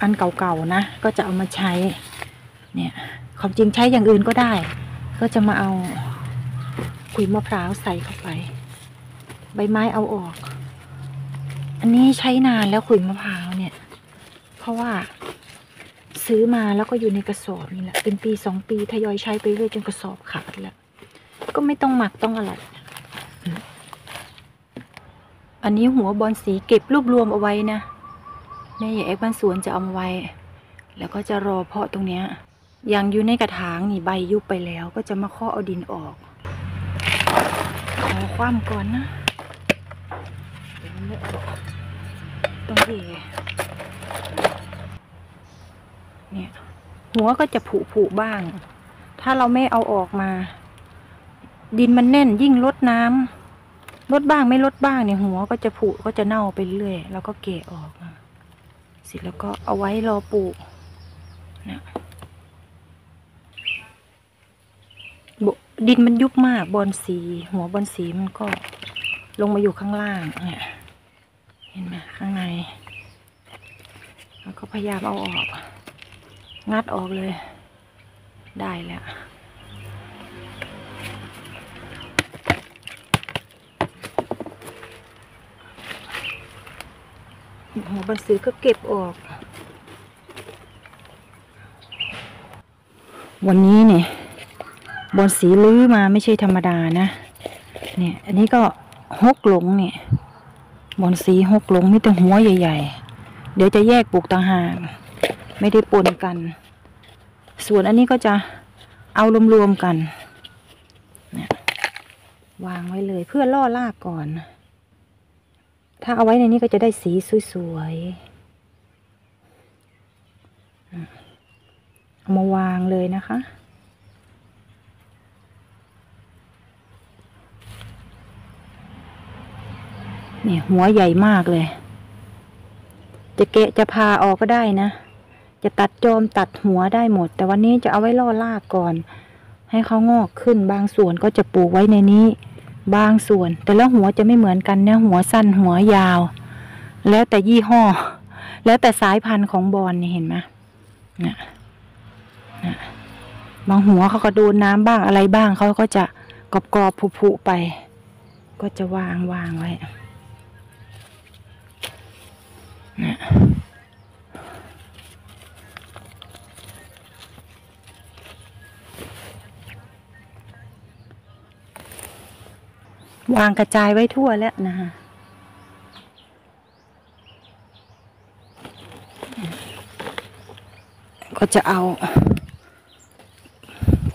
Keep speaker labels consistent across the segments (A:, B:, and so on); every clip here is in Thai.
A: อันเก่าๆนะ ก็จะเอามาใช้ เนี่ยความจริงใช้อย่างอื่นก็ได้ ก็จะมาเอาขุยมะพร้าวใส่เข้าไป ใบไม้เอาออก อันนี้ใช้นานแล้วขุยมะพร้าวเนี่ย เพราะว่าซื้อมาแล้วก็อยู่ในกระสอบนี่แหละ เป็นปีสองปีทยอยใช้ไปเรื่อยจนกระสอบขาดแล้ว ก็ไม่ต้องหมักต้องอะไรอันนี้หัวบอลสีเก็บรวบรวมเอาไว้นะ แม่ใหญ่เอ็กบ้านสวนจะเอามาไว้ แล้วก็จะรอเพาะตรงเนี้ยยังอยู่ในกระถางนี่ใบยุบไปแล้วก็จะมาเคาะเอาดินออกขอความก่อนนะเดี๋ยวมันไม่ออกตรงนี้เนี่ยหัวก็จะผุผุบ้าง ถ้าเราไม่เอาออกมา ดินมันแน่นยิ่งลดน้ำลดบ้างไม่ลดบ้างเนี่ยหัวก็จะผุก็จะเน่าไปเรื่อยแล้วก็เกะออก เสร็จแล้วก็เอาไว้รอปลูกนะบดินมันยุบมากบอลสี หัวบอลสีมันก็ลงมาอยู่ข้างล่างเนี่ยเห็นไหมข้างในแล้วก็พยายามเอาออก งัดออกเลย ได้แล้ว หัวบันซื้อก็เก็บออก วันนี้เนี่ยบอลสีลื้อมาไม่ใช่ธรรมดานะ เนี่ย อันนี้ก็หกหลงเนี่ยบอลสีหกหลงมีแต่หัวใหญ่ ๆ เดี๋ยวจะแยกปลูกต่างหากไม่ได้ปนกัน ส่วนอันนี้ก็จะเอารวมๆกันเนี่ยวางไว้เลยเพื่อล่อลากก่อน ถ้าเอาไว้ในนี้ก็จะได้สีสวยๆเอามาวางเลยนะคะเนี่ยหัวใหญ่มากเลย จะเกะจะพาออกก็ได้นะ จะตัดจอมตัดหัวได้หมด แต่วันนี้จะเอาไว้ล่อลากก่อน ให้เขางอกขึ้นบางส่วนก็จะปลูกไว้ในนี้ บางส่วน แต่ละหัวจะไม่เหมือนกันเนี่ยหัวสั้นหัวยาว แล้วแต่ยี่ห้อ แล้วแต่สายพันธุ์ของบอลเนี่ยเห็นไหมนะนะบางหัวเขาก็โดนน้ำบ้างอะไรบ้างเขาก็จะกรอบกรอบผุผุไป ก็จะวางวางไว้นะ วางกระจายไว้ทั่วแล้วนะคะก็จะเอา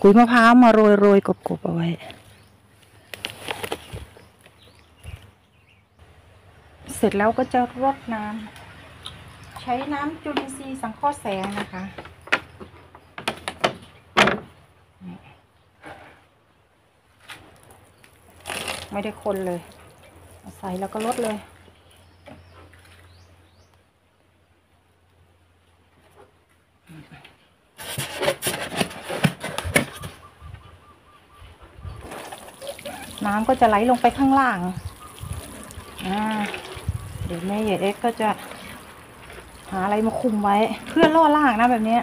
A: กุยมะพร้าวมาโรยโรยกบๆเอาไว้ เสร็จแล้วก็จะรดน้ำใช้น้ำจุลินทรีย์สังเคราะห์แสงนะคะ ไม่ได้คนเลย ใส่แล้วก็ลดเลย น้ำก็จะไหลลงไปข้างล่าง อ่า เดี๋ยวแม่ใหญ่เอ็กก็จะหาอะไรมาคุมไว้ เพื่อล่อล่างนะแบบนี้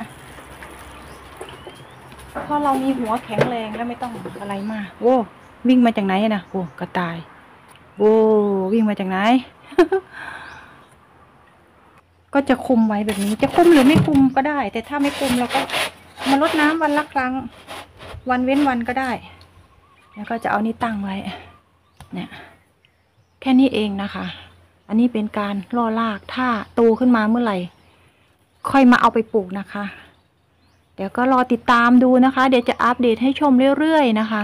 A: เพราะเรามีหัวแข็งแรงแล้วไม่ต้องอะไรมาก โว้ วิ่งมาจากไหนนะโอ้กระต่ายโว้วิ่งมาจากไหน ก็จะคุมไว้แบบนี้ จะคุมหรือไม่คุมก็ได้ แต่ถ้าไม่คุมเราก็มาลดน้ำวันละครั้ง วันเว้นวันก็ได้ แล้วก็จะเอานี่ตั้งไว้ เนี่ย แค่นี้เองนะคะ อันนี้เป็นการล่อลากถ้าโตขึ้นมาเมื่อไหร่ ค่อยมาเอาไปปลูกนะคะ เดี๋ยวก็รอติดตามดูนะคะ เดี๋ยวจะอัปเดตให้ชมเรื่อยๆนะคะ